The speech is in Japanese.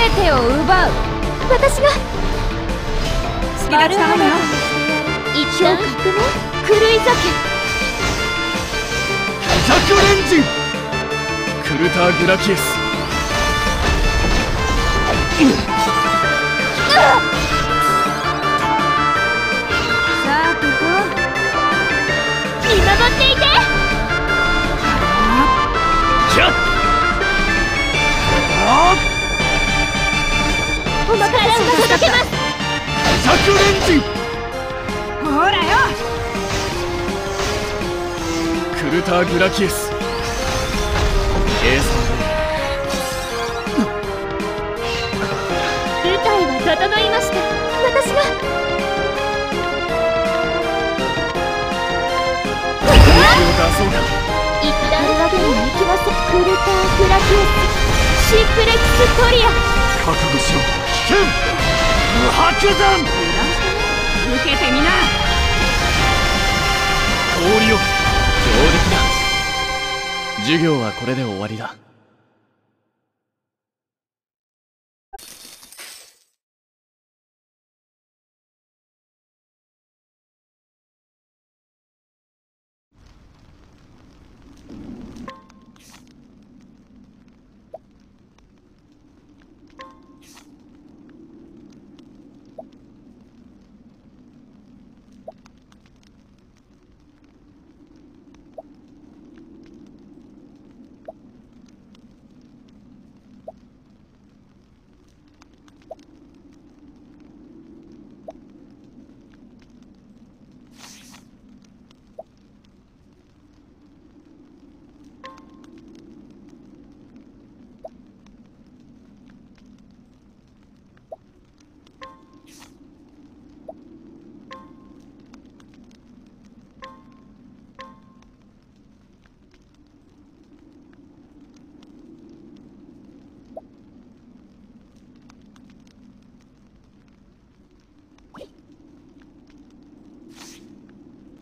全てを奪う。私が好きだのよ。一旦革命狂い酒ジャックレンジン。クルター・グラキエス。さあレンジンほらよ。クルター・グラキエス。エース舞台は整いました。私が一旦わけにはいきません。クルター・グラキエス。シンプレックストリア。覚悟しろ。危険。無白山受けてみな。氷よ。上出来だ。授業はこれで終わりだ。